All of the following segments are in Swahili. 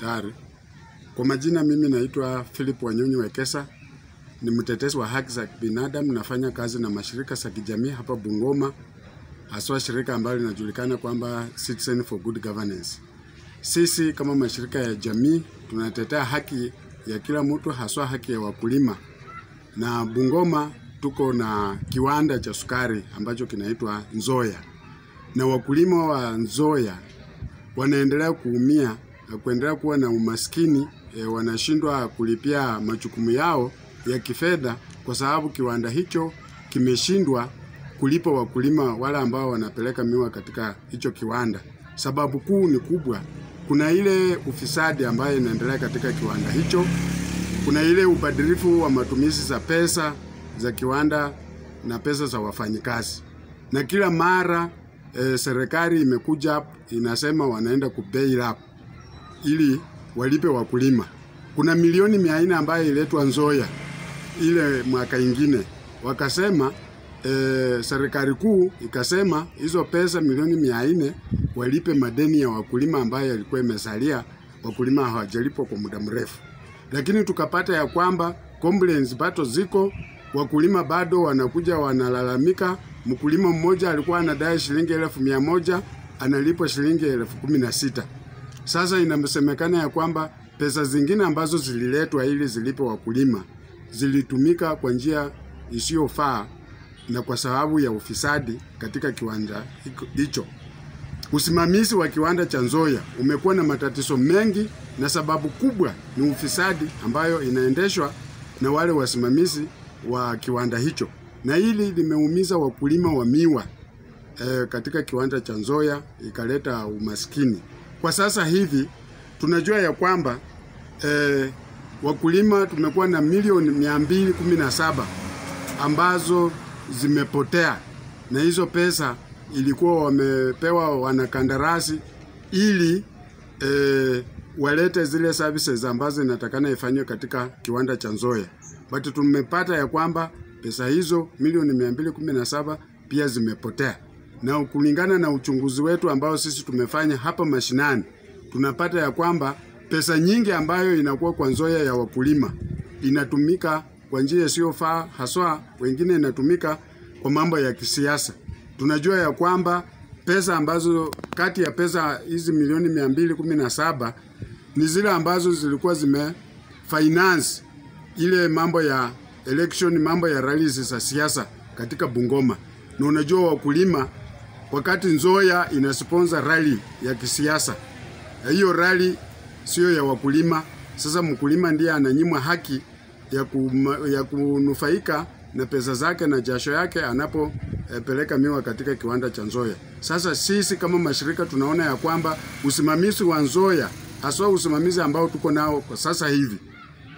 Tayari. Kwa majina mimi naitwa Philip Wanyonyi Wekesa, ni mtetezi wa haki za binadamu. Nafanya kazi na mashirika za kijamii hapa Bungoma, haswa shirika ambalo linajulikana kwamba Citizen for Good Governance. Sisi kama mashirika ya jamii tunatetea haki ya kila mtu, haswa haki ya wakulima, na Bungoma tuko na kiwanda cha sukari ambacho kinaitwa Nzoya, na wakulima wa Nzoya wanaendelea kuumia kuendelea kuwa na umaskini e, wanashindwa kulipia majukumu yao ya kifedha kwa sababu kiwanda hicho kimeshindwa kulipa wakulima wale ambao wanapeleka miwa katika hicho kiwanda. Sababu kuu ni kubwa. Kuna ile ufisadi ambayo inaendelea katika kiwanda hicho, kuna ile ubadilifu wa matumizi za pesa za kiwanda na pesa za wafanyikazi, na kila mara e, serikali imekuja inasema wanaenda ku up ili walipe wakulima. Kuna milioni mia nne ambayo iletwa Nzoya ile mwaka ingine, wakasema e, serikali kuu ikasema hizo pesa milioni mia nne walipe madeni ya wakulima ambayo yalikuwa imesalia, wakulima hawajalipwa kwa muda mrefu, lakini tukapata ya kwamba complaints bado ziko, wakulima bado wanakuja wanalalamika. Mkulima mmoja alikuwa anadai shilingi elfu mia moja analipwa shilingi elfu kumi na sita. Sasa inasemekana ya kwamba pesa zingine ambazo zililetwa ili zilipe wakulima zilitumika kwa njia isiyofaa na kwa sababu ya ufisadi katika kiwanja hicho. Usimamizi wa kiwanda cha Nzoya umekuwa na matatizo mengi, na sababu kubwa ni ufisadi ambayo inaendeshwa na wale wasimamizi wa kiwanda hicho, na hili limeumiza wakulima wa miwa e, katika kiwanda cha Nzoya, ikaleta umaskini. Kwa sasa hivi tunajua ya kwamba e, wakulima tumekuwa na milioni mia mbili kumi na saba ambazo zimepotea, na hizo pesa ilikuwa wamepewa wanakandarasi ili e, walete zile services ambazo inatakana ifanywe katika kiwanda cha Nzoya, but tumepata ya kwamba pesa hizo milioni mia mbili kumi na saba pia zimepotea, na kulingana na uchunguzi wetu ambao sisi tumefanya hapa mashinani, tunapata ya kwamba pesa nyingi ambayo inakuwa kwa Nzoya ya wakulima inatumika kwa njia isiyofaa, haswa wengine inatumika kwa mambo ya kisiasa. Tunajua ya kwamba pesa ambazo kati ya pesa hizi milioni mia mbili kumi na saba ni zile ambazo zilikuwa zime finance ile mambo ya election, mambo ya rallies za siasa katika Bungoma. Na unajua wakulima, wakati Nzoya inasponsor rally ya kisiasa, hiyo rally sio ya wakulima. Sasa mkulima ndiye ananyimwa haki ya, kuma, ya kunufaika na pesa zake na jasho yake anapopeleka e, miwa katika kiwanda cha Nzoya. Sasa sisi kama mashirika tunaona ya kwamba usimamizi wa Nzoya, haswa usimamizi ambao tuko nao kwa sasa hivi,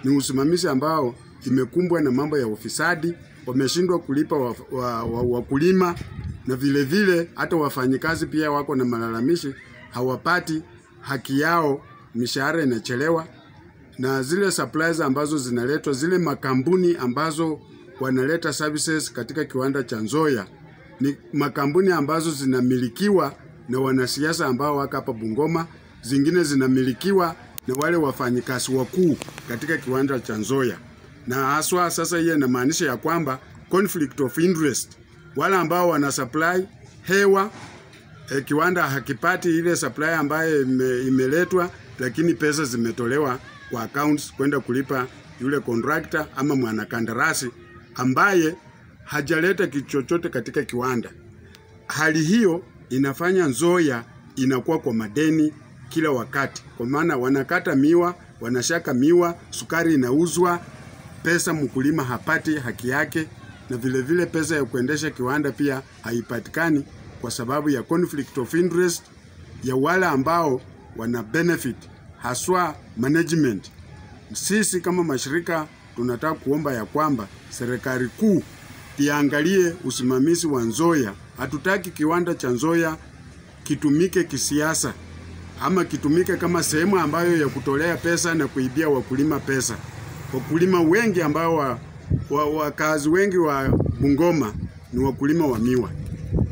ni usimamizi ambao imekumbwa na mambo ya ufisadi, wameshindwa kulipa wakulima wa, wa, wa na vile vile hata wafanyikazi pia wako na malalamishi, hawapati haki yao, mishahara inachelewa. Na zile supplies ambazo zinaletwa, zile makampuni ambazo wanaleta services katika kiwanda cha Nzoya ni makampuni ambazo zinamilikiwa na wanasiasa ambao wako hapa Bungoma, zingine zinamilikiwa na wale wafanyikazi wakuu katika kiwanda cha Nzoya, na haswa sasa hiyo inamaanisha ya kwamba conflict of interest, wale ambao wana supply hewa e, kiwanda hakipati ile supply ambayo ime, imeletwa, lakini pesa zimetolewa kwa accounts kwenda kulipa yule contractor ama mwanakandarasi ambaye hajaleta kitu chochote katika kiwanda. Hali hiyo inafanya Nzoya inakuwa kwa madeni kila wakati, kwa maana wanakata miwa, wanashaka miwa, sukari inauzwa, pesa mkulima hapati haki yake, na vile vile pesa ya kuendesha kiwanda pia haipatikani kwa sababu ya conflict of interest ya wale ambao wana benefit haswa management. Sisi kama mashirika tunataka kuomba ya kwamba serikali kuu iangalie usimamizi wa Nzoya. Hatutaki kiwanda cha Nzoya kitumike kisiasa ama kitumike kama sehemu ambayo ya kutolea pesa na kuibia wakulima pesa. Wakulima wengi ambao wa, wakazi wengi wa Bungoma ni wakulima wa miwa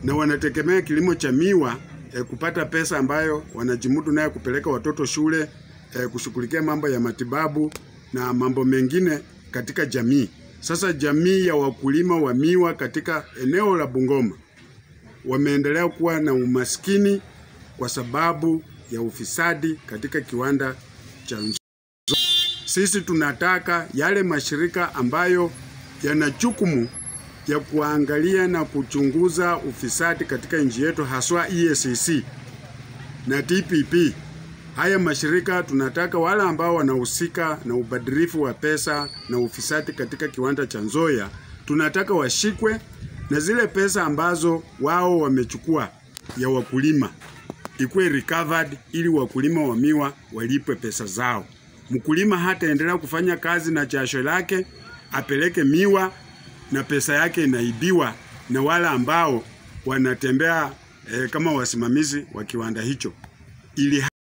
na wanategemea kilimo cha miwa eh, kupata pesa ambayo wanajimudu nayo kupeleka watoto shule eh, kushughulikia mambo ya matibabu na mambo mengine katika jamii. Sasa jamii ya wakulima wa miwa katika eneo la Bungoma wameendelea kuwa na umaskini kwa sababu ya ufisadi katika kiwanda cha. Sisi tunataka yale mashirika ambayo yana jukumu ya kuangalia na kuchunguza ufisadi katika nchi yetu haswa EACC na TPP. Haya mashirika tunataka wale ambao wanahusika na ubadhirifu wa pesa na ufisadi katika kiwanda cha Nzoia, tunataka washikwe na zile pesa ambazo wao wamechukua ya wakulima ikuwe recovered ili wakulima wa miwa walipwe pesa zao. Mkulima hataendelea kufanya kazi na jasho lake, apeleke miwa na pesa yake inaibiwa na wale ambao wanatembea eh, kama wasimamizi wa kiwanda hicho. Ili